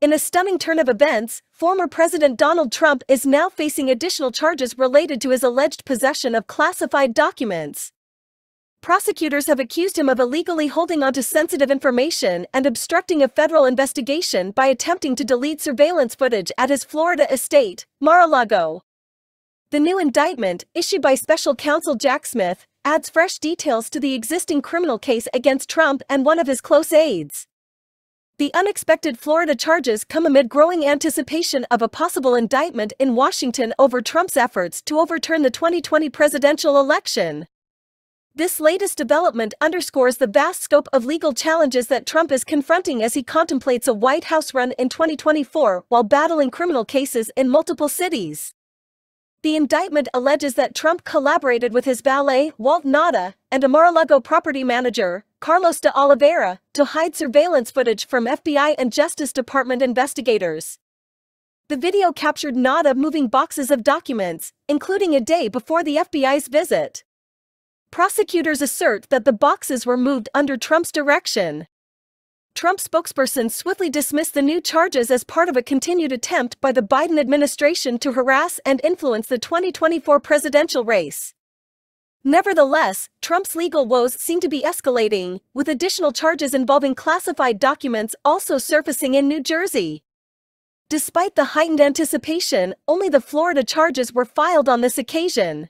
In a stunning turn of events, former President Donald Trump is now facing additional charges related to his alleged possession of classified documents. Prosecutors have accused him of illegally holding onto sensitive information and obstructing a federal investigation by attempting to delete surveillance footage at his Florida estate, Mar-a-Lago. The new indictment, issued by special counsel Jack Smith, adds fresh details to the existing criminal case against Trump and one of his close aides. The unexpected Florida charges come amid growing anticipation of a possible indictment in Washington over Trump's efforts to overturn the 2020 presidential election. This latest development underscores the vast scope of legal challenges that Trump is confronting as he contemplates a White House run in 2024 while battling criminal cases in multiple cities. The indictment alleges that Trump collaborated with his valet, Walt Nauta, and a Mar-a-Lago property manager, Carlos de Oliveira, to hide surveillance footage from FBI and Justice Department investigators. The video captured Nauta moving boxes of documents, including a day before the FBI's visit. Prosecutors assert that the boxes were moved under Trump's direction. Trump spokesperson swiftly dismissed the new charges as part of a continued attempt by the Biden administration to harass and influence the 2024 presidential race. Nevertheless, Trump's legal woes seem to be escalating, with additional charges involving classified documents also surfacing in New Jersey. Despite the heightened anticipation, only the Florida charges were filed on this occasion.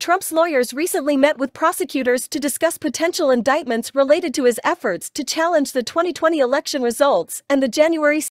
Trump's lawyers recently met with prosecutors to discuss potential indictments related to his efforts to challenge the 2020 election results and the January